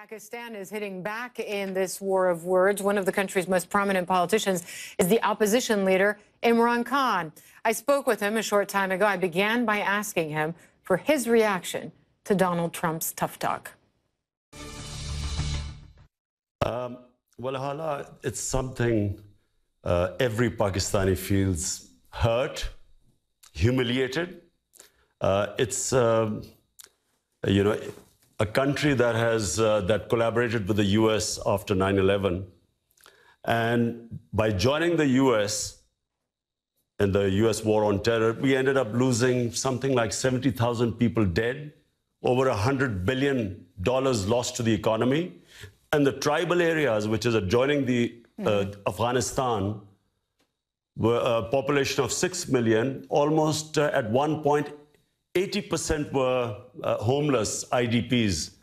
Pakistan is hitting back in this war of words. One of the country's most prominent politicians is the opposition leader, Imran Khan. I spoke with him a short time ago. I began by asking him for his reaction to Donald Trump's tough talk. Um, well, Hala, it's something uh, every Pakistani feels hurt, humiliated. Uh, it's, um, you know, a country that has uh, that collaborated with the U.S. after 9/11, and by joining the U.S. in the U.S. war on terror, we ended up losing something like 70,000 people dead, over 100 billion dollars lost to the economy, and the tribal areas, which is adjoining the uh, mm-hmm. Afghanistan, were a population of 6 million, almost uh, at one point 80% were uh, homeless IDPs.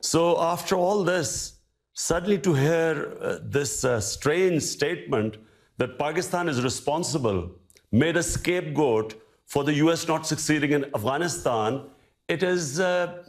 So after all this, suddenly to hear uh, this uh, strange statement that Pakistan is responsible, made a scapegoat for the US not succeeding in Afghanistan, it is, uh,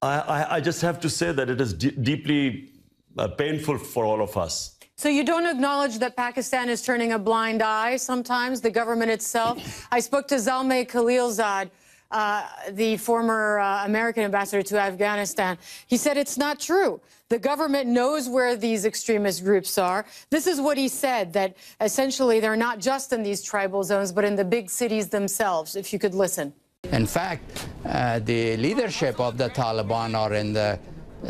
I, I, just have to say that it is deeply uh, painful for all of us. So you don't acknowledge that Pakistan is turning a blind eye sometimes, the government itself? I spoke to Zalmay Khalilzad, uh, the former uh, American ambassador to Afghanistan. He said it's not true. The government knows where these extremist groups are. This is what he said, that essentially they're not just in these tribal zones, but in the big cities themselves, if you could listen. In fact, uh, the leadership of the Taliban are in the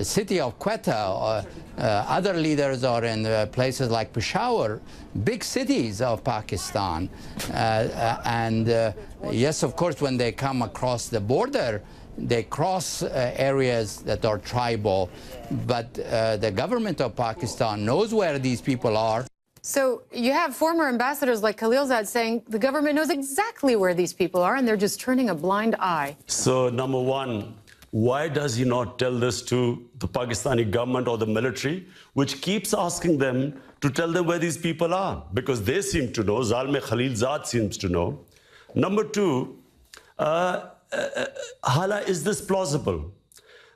city of Quetta, or uh, other leaders are in uh, places like Peshawar, big cities of Pakistan. Uh, and yes, of course, when they come across the border, they cross uh, areas that are tribal, but uh, the government of Pakistan knows where these people are. So you have former ambassadors like Khalilzad saying the government knows exactly where these people are and they're just turning a blind eye. So number one, why does he not tell this to the Pakistani government or the military, which keeps asking them to tell them where these people are? Because they seem to know, Zalmay Khalilzad seems to know. Number two, uh, uh, uh Hala, is this plausible?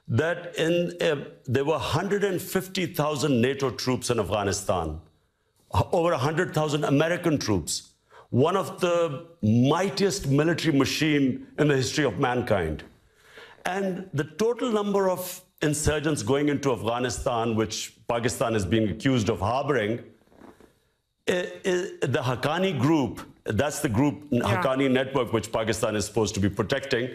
That in uh, there were 150,000 NATO troops in Afghanistan, over 100,000 American troops, one of the mightiest military machine in the history of mankind. And the total number of insurgents going into Afghanistan, which Pakistan is being accused of harboring, the Haqqani group, that's the group, yeah. Haqqani network, which Pakistan is supposed to be protecting,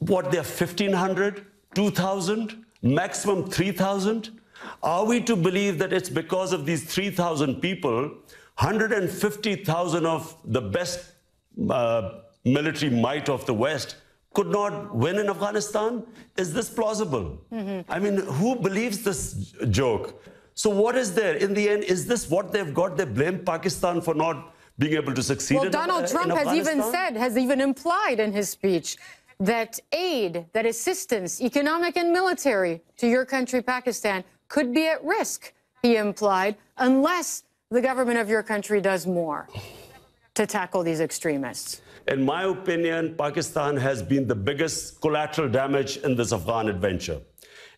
what, they're 1,500, 2,000, maximum 3,000? Are we to believe that it's because of these 3,000 people, 150,000 of the best uh, military might of the West could not win in Afghanistan? Is this plausible? Mm -hmm. I mean, who believes this joke? So what is there? In the end, is this what they've got? They blame Pakistan for not being able to succeed well, in, Donald uh, Trump has even said, has even implied in his speech that aid, that assistance, economic and military to your country, Pakistan, could be at risk, he implied, unless the government of your country does more to tackle these extremists. In my opinion, Pakistan has been the biggest collateral damage in this Afghan adventure.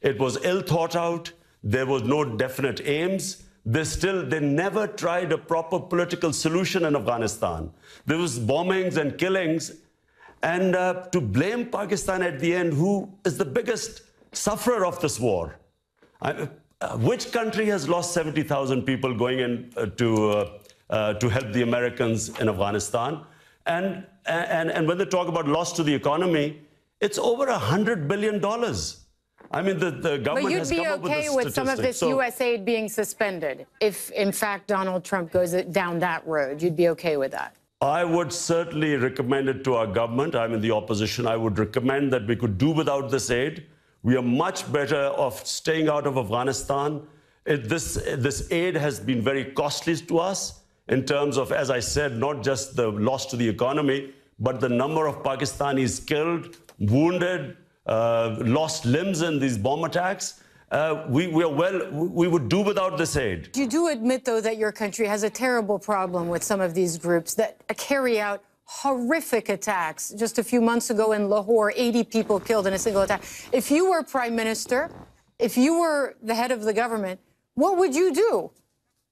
It was ill thought out. There was no definite aims. They still, they never tried a proper political solution in Afghanistan. There was bombings and killings. And uh, to blame Pakistan at the end, who is the biggest sufferer of this war? I, uh, which country has lost 70,000 people going in uh, to, uh, uh, to help the Americans in Afghanistan? And, and, and when they talk about loss to the economy, it's over $100 billion. I mean, the, the government But you'd be okay with, with, some of this so, U.S. aid being suspended if, in fact, Donald Trump goes down that road. You'd be okay with that? I would certainly recommend it to our government. I'm in the opposition. I would recommend that we could do without this aid. We are much better off staying out of Afghanistan. It, this, this aid has been very costly to us in terms of, as I said, not just the loss to the economy, but the number of Pakistanis killed, wounded, uh, lost limbs in these bomb attacks. Uh, we, we, are well, we would do without this aid. You do admit, though, that your country has a terrible problem with some of these groups that carry out horrific attacks. Just a few months ago in Lahore, 80 people killed in a single attack. If you were prime minister, if you were the head of the government, what would you do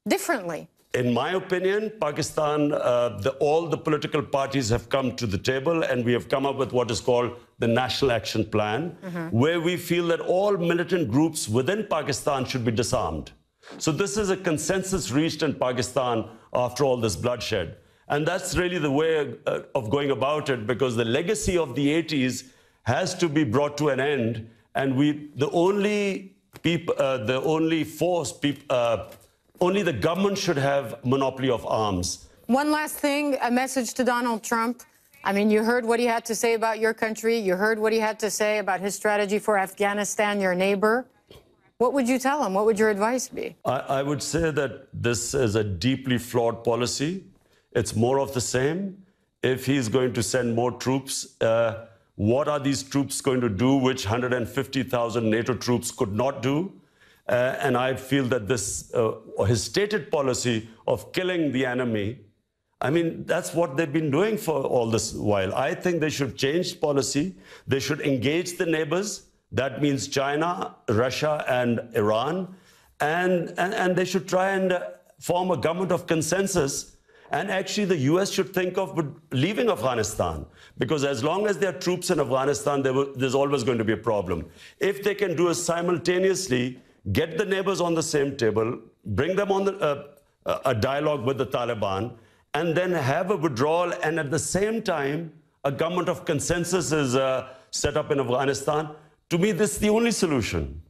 differently? In my opinion, Pakistan, uh, the, all the political parties have come to the table and we have come up with what is called the National Action Plan, where we feel that all militant groups within Pakistan should be disarmed. So, this is a consensus reached in Pakistan after all this bloodshed. And that's really the way uh, of going about it because the legacy of the 80s has to be brought to an end. And we, the only people, uh, the only force, peop, uh, only the government should have monopoly of arms. One last thing, a message to Donald Trump. I mean, you heard what he had to say about your country. You heard what he had to say about his strategy for Afghanistan, your neighbor. What would you tell him? What would your advice be? I, I would say that this is a deeply flawed policy. It's more of the same. If he's going to send more troops, uh, what are these troops going to do, which 150,000 NATO troops could not do? Uh, and I feel that this, uh, his stated policy of killing the enemy, I mean, that's what they've been doing for all this while. I think they should change policy. They should engage the neighbors. That means China, Russia, and Iran. And, and, and they should try and uh, form a government of consensus. And actually, the US should think of leaving Afghanistan. Because as long as there are troops in Afghanistan, there will, there's always going to be a problem. If they can do it simultaneously, get the neighbors on the same table, bring them on the, uh, a dialogue with the Taliban, and then have a withdrawal, and at the same time, a government of consensus is uh, set up in Afghanistan. To me, this is the only solution.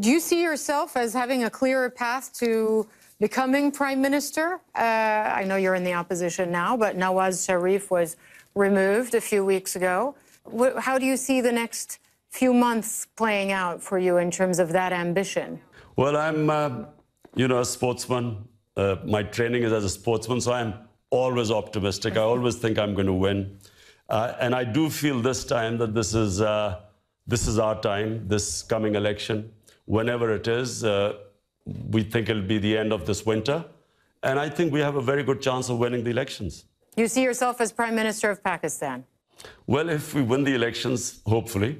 Do you see yourself as having a clearer path to becoming prime minister? Uh, I know you're in the opposition now, but Nawaz Sharif was removed a few weeks ago. How do you see the next few months playing out for you in terms of that ambition? Well, I'm, uh, you know, a sportsman. Uh, my training is as a sportsman, so I'm always optimistic. I always think I'm going to win. Uh, and I do feel this time that this is, uh, this is our time, this coming election. Whenever it is, uh, we think it'll be the end of this winter. And I think we have a very good chance of winning the elections. You see yourself as Prime Minister of Pakistan? Well, if we win the elections, hopefully,